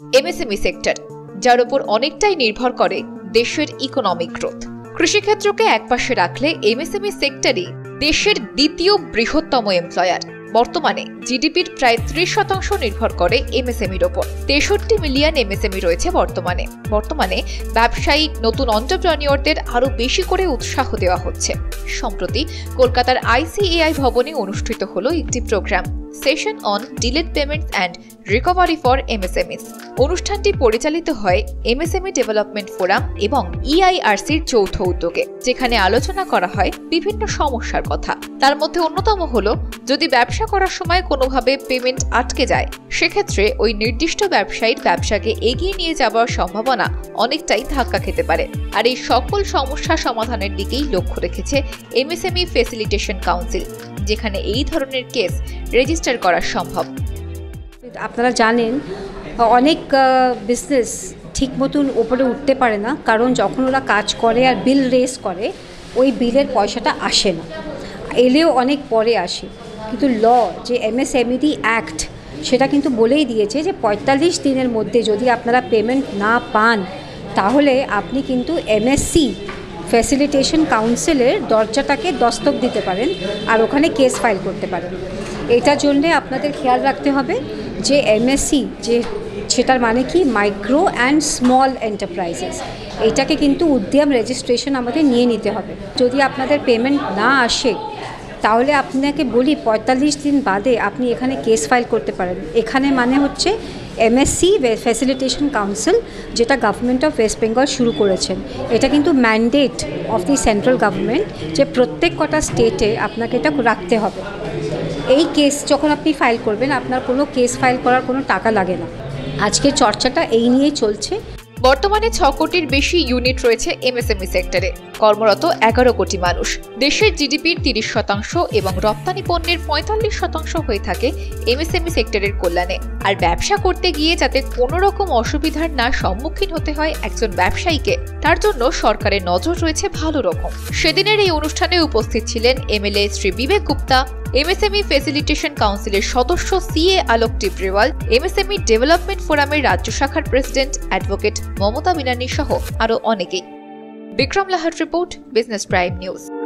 MSME sector যার উপর অনেকটাই নির্ভর করে দেশের ইকোনমিক গ্রোথ কৃষিক্ষেত্রকে একপাশে রাখলে এমএসএমই সেক্টরই দেশের দ্বিতীয় বৃহত্তম এমপ্লয়ার বর্তমানে জিডিপির প্রায় ত্রিশ শতাংশ নির্ভর করে এমএসএমইর ওপর। তেষট্টি মিলিয়ন এমএসএমই রয়েছে বর্তমানে। বর্তমানে ব্যবসায়ী, নতুন অন্টারপ্রনিয়রদের আরও বেশি করে উৎসাহ দেওয়া হচ্ছে। সম্প্রতি কলকাতার আইসিএআই ভবনে অনুষ্ঠিত হলো একটি program session on delayed payments and recovery for MSMEs. অনুষ্ঠানটি পরিচালিত হয় এমএসএমই ডেভেলপমেন্ট ফোরাম এবং ইআইআরসির যৌথ উদ্যোগে, যেখানে আলোচনা করা হয় বিভিন্ন সমস্যার কথা। তার মধ্যে অন্যতম হলো, যদি ব্যবসা করার সময় কোনোভাবে পেমেন্ট আটকে যায়, সেক্ষেত্রে ওই নির্দিষ্ট ব্যবসায়ীর ব্যবসাকে এগিয়ে নিয়ে যাওয়ার সম্ভাবনা অনেকটাই ধাক্কা খেতে পারে। আর এই সকল সমস্যা সমাধানের দিকেই লক্ষ্য রেখেছে এমএসএমই ফেসিলিটেশন কাউন্সিল, যেখানে এই ধরনের কেস রেজিস্টার করা সম্ভব। আপনারা জানেন, অনেক বিজনেস ঠিক মতন ওপরে উঠতে পারে না, কারণ যখন ওরা কাজ করে আর বিল রেস করে, ওই বিলের পয়সাটা আসে না। এলেও অনেক পরে আসে। কিন্তু ল যে এমএসএমইডি অ্যাক্ট সেটা কিন্তু বলেই দিয়েছে যে পঁয়তাল্লিশ দিনের মধ্যে যদি আপনারা পেমেন্ট না পান, তাহলে আপনি কিন্তু এমএসসি ফ্যাসিলিটেশন কাউন্সিলের দরজাটাকে দস্তক দিতে পারেন আর ওখানে কেস ফাইল করতে পারেন। এটার জন্যে আপনাদের খেয়াল রাখতে হবে যে এমএসসি যে সেটার মানে কি? মাইক্রো অ্যান্ড স্মল এন্টারপ্রাইজেস এটাকে কিন্তু উদ্যম রেজিস্ট্রেশন আমাদের নিয়ে নিতে হবে। যদি আপনাদের পেমেন্ট না আসে, তাহলে আপনাকে বলি পঁয়তাল্লিশ দিন বাদে আপনি এখানে কেস ফাইল করতে পারেন। এখানে মানে হচ্ছে এমএসসি ফ্যাসিলিটেশন কাউন্সিল যেটা গভর্নমেন্ট অফ ওয়েস্ট বেঙ্গল শুরু করেছেন। এটা কিন্তু mandate of the central government যে প্রত্যেক কটা স্টেটে আপনাকে এটা রাখতে হবে। এই কেস যখন আপনি ফাইল করবেন, আপনার কোনো কেস ফাইল করার কোনো টাকা লাগে না। আজকের চর্চাটা এই নিয়েই চলছে। বর্তমানে ছ কোটির বেশি ইউনিট রয়েছে এমএসএমই সেক্টরে কর্মরত এগারো কোটি মানুষ। দেশের জিডিপির তিরিশ শতাংশ এবং রপ্তানি পণ্যের পঁয়তাল্লিশ শতাংশ হয়ে থাকে এমএসএমই সেক্টরের কল্যাণে। আর ব্যবসা করতে গিয়ে যাতে কোনো রকম অসুবিধার না সম্মুখীন হতে হয় একজন ব্যবসায়ীকে, তার জন্য সরকারের নজর রয়েছে ভালো রকম। সেদিনের এই অনুষ্ঠানে উপস্থিত ছিলেন MLA Shri Bibek Gupta MSME facilitation কাউন্সিলের সদস্য CA Alok Tiprewal MSME development ফোরামের রাজ্য শাখার প্রেসিডেন্ট অ্যাডভোকেট মমতা বিনানি সহ আরও অনেকেই। বিক্রম লাহার রিপোর্ট বিজনেস প্রাইম নিউজ